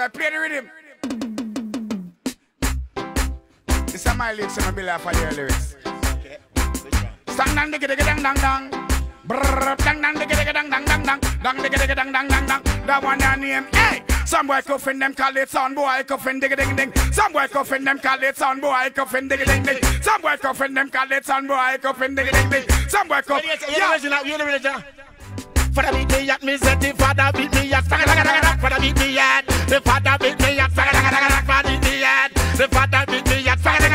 I play the rhythm. This is my lyrics and I be for your lyrics. Stang dang digga digga dang dang dang. Brrr, dang dang digga digga dang dang dang dang. Dang digga digga dang dang dang dang. That one I name, hey. Some boy cuffin them call it son boy cuffin digga ding ding. Some boy cuffin them call it son boy cuffin digga ding ding. Some boy cuffin them call it son boy cuffin digga ding ding. Some boy cuff. Yeah. Father beat me at me said the father beat me at Father beat me at the father beat me at Father beat me at the father beat me at Father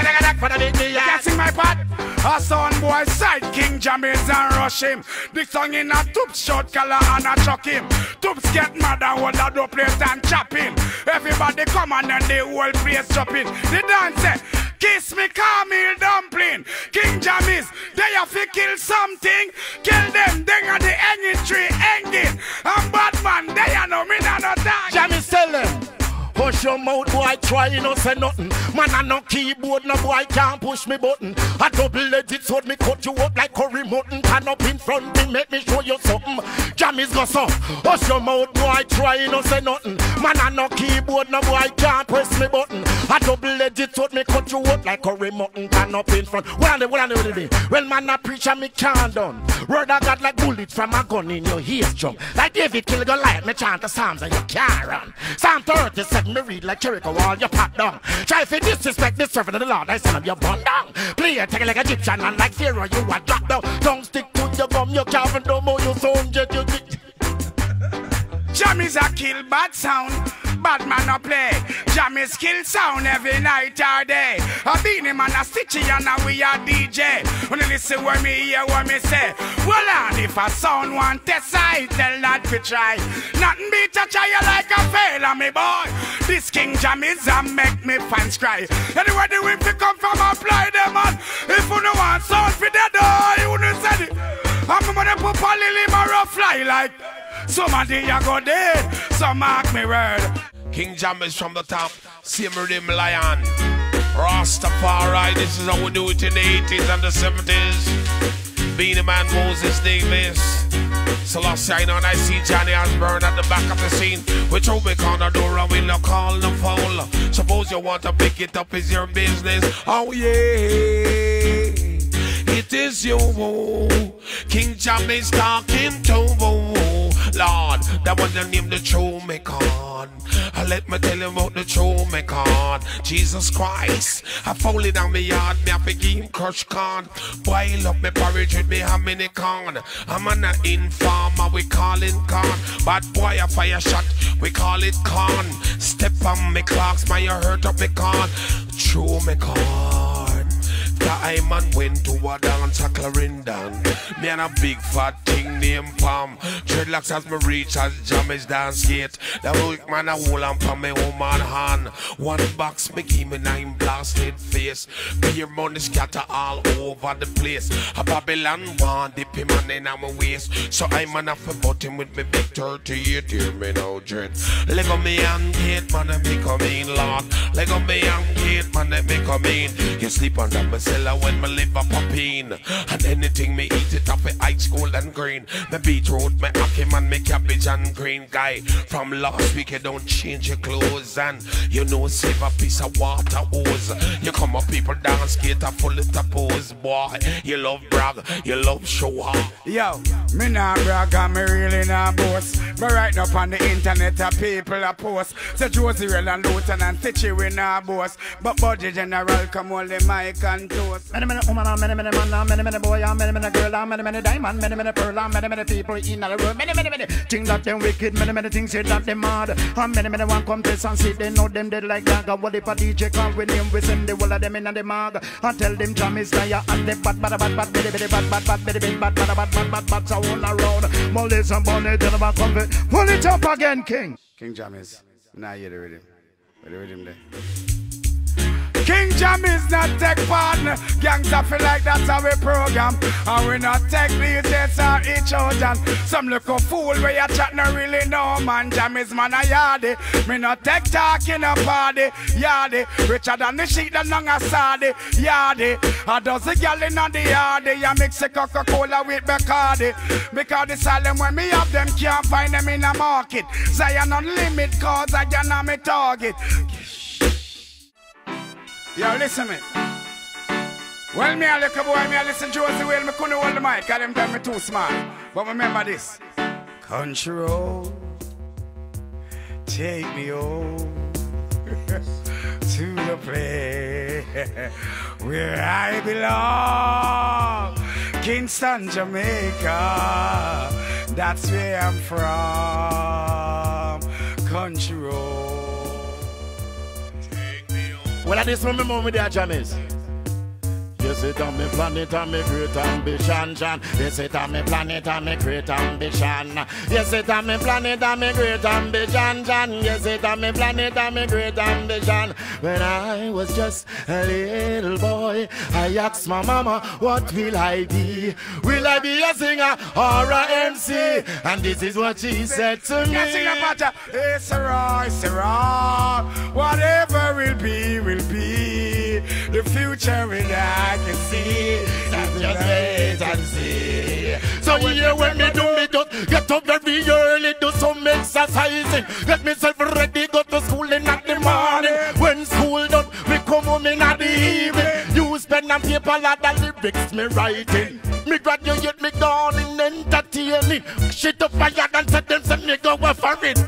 beat me at can sing my part. A son boy side King Jammys and rush him. The song in a tube short color and a chuck him. Tubes get mad and hold a do place and chop him. Everybody come and the whole place chopping. The dance kiss me caramel dumpling. King Jammys, they have to kill something. Kill them, they are the hanging tree. And Batman, they are no me no no die. Jammy tell them Hush your mouth, boy, try no say nothing. Man, I no keyboard, no boy can't push me button. A double-edged sword, me cut you up like curry mutton. Turn up in front, me make me show you something. Jammy's go so. Hush your mouth, boy, try no say nothing. Man, I no keyboard, no boy can't press me button. A double-edged sword, me cut you up like curry mutton. Turn up in front. Well, the well, the well, Well, man, I preach and me can't done. Word I got like bullet from a gun in your ears jump. Like David kill Goliath, me chant the Psalms and you can't run. Psalm 37, me read like Jericho wall, you pop down. Try you disrespect the servant of the Lord, I send up your bun down. Play it, take it like Egyptian and like Pharaoh, you a drop down. Don't stick to your gum, you can't no more, you sound jet, you Jammy's a kill bad sound. Bad man a play. Jammy's kill sound every night or day. A Beenie Man a Stitchie and a we a DJ. When you listen what me hear what me say. Well on if a sound want test I tell that we try. Nothing beat a try like a failure ah, me boy. This King Jammy's a make me fans cry. Anyway the whip you come from apply them on. If you no want sound for the door, you no said it. I'm gonna put a lily fly like. Somebody a go dead, so mark me word. King Jammys from the top, same rhythm lion. Rastafari, this is how we do it in the 80s and the 70s. Beenie Man Moses Davis. Selassie, I know and I see Johnny Osborne at the back of the scene. Which old me the door and we look call the foul. Suppose you want to pick it up, is your business. Oh yeah. It is you, King Jammys talking to Lord, that one the name the true me con. I uh, let me tell you about the true me con. Jesus Christ, I fall it down me yard, me have give him crush con. Boil up me porridge with me how many con. I'm an informer, we call it con. Bad boy a fire shot, we call it con. Step on me clocks, my hurt up me con. True me con. The I man went to a dance a Clarendon. Me and a big fat thing named Pam. Dreadlocks as me reach as Jammy's dance gate. The weak man a hold on for me woman hand. One box me give me nine blasted face. Beer money scatter all over the place. A Babylon one dip him and in my waist. So I man a for button with me big 38 hear me now dread. Leg on me and gate man and me come in Lord. Leg on me and gate man and me come in. You sleep under my cellar when my liver pop in. And anything me eat it up with ice cold and green. Me beetroot, me ackee man, me cabbage and green guy. From last week you don't change your clothes and you know save a piece of water hose. You come up people dance skate a full of pose, boy. You love brag, you love show off. Yo, me nah brag and me really nah boast. But right now on the internet, a people a post. Say Josey Real and Luton and Stitchie we nah boast. But Budgie General come hold the mic and toast. Many, many woman, many, many man, many, many boy, many, many girl, many, many diamond, many, many pearl, many, many people in the world, many, many, many things that them wicked, many, many things say that them mad. And many, many one come test and see they know them dead like that. What if a DJ come with him, we send the whole of them in the mag and tell them jam is there and they bad, bad, bad, bad, bad, bad, bad, bad, bad, bad, bad, bad, bad, bad, bad, bad, bad, so around. And Bonnie. Pull it up again, King. King James. Nah, you the rhythm. With the rhythm there. King Jammys not tech partner. Gangs I feel like that's how we program. And we not tech these days or each other. Some look a fool where you chat no really know man. Jammys man a yardy. Me not tech talk in a party. Yardy. Richer than the sheet that long as sardy. Yardy. A dozen gal in on the yardy. You mix a Coca-Cola with Bacardi. Because the silent when me have them can't find them in a market. Zion on limit cause I can me target. Yo, listen me. Well, me a little boy, me a listen Josey Well, me couldn't hold the mic, cause them tell me too smart. But remember this. Control, take me home to the place where I belong. Kingston, Jamaica, that's where I'm from. Country road. Well, at this moment, moment, there, Jammys. Yes, it on me planet and me great ambition, John. Yes, it on me planet and me great ambition. Yes, it on me planet and me great ambition, John. Yes, it on me planet and me great ambition. When I was just a little boy, I asked my mama, what will I be? Will I be a singer or a MC? And this is what she said to me. Yeah, sing a Hey, Sarah, Sarah, whatever will be, will be. The future will I can see. Just wait and see. So here when me do me just get up very early, do some exercising. Get myself ready, go to school in the morning. When school done, me come home in the evening. Use pen and paper, lot of lyrics me writing. Me graduate, me gone in entertaining. Shit up fire and set them, send me go for it.